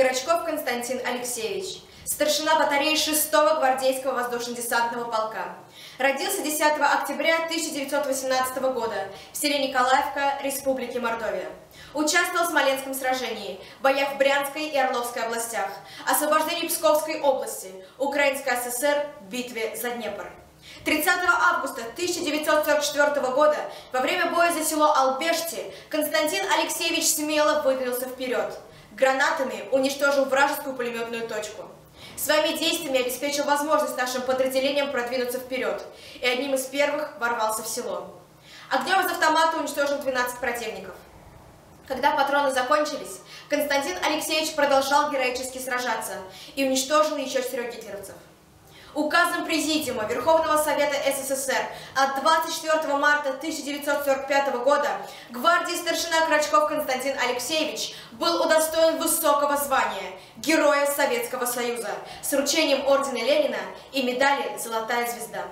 Крачков Константин Алексеевич, старшина батареи 6-го гвардейского воздушно-десантного полка. Родился 10 октября 1918 года в селе Николаевка, Республики Мордовия. Участвовал в Смоленском сражении, боях в Брянской и Орловской областях, освобождении Псковской области, Украинской ССР, битве за Днепр. 30 августа 1944 года во время боя за село Албешти Константин Алексеевич смело выдвинулся вперед. Гранатами уничтожил вражескую пулеметную точку. Своими действиями обеспечил возможность нашим подразделениям продвинуться вперед и одним из первых ворвался в село. Огнем из автомата уничтожил 12 противников. Когда патроны закончились, Константин Алексеевич продолжал героически сражаться и уничтожил еще четырех гитлеровцев. Указом Президиума Верховного Совета СССР от 24 марта 1945 года старшина Крачков Константин Алексеевич был удостоен высокого звания Героя Советского Союза с вручением ордена Ленина и медали «Золотая звезда».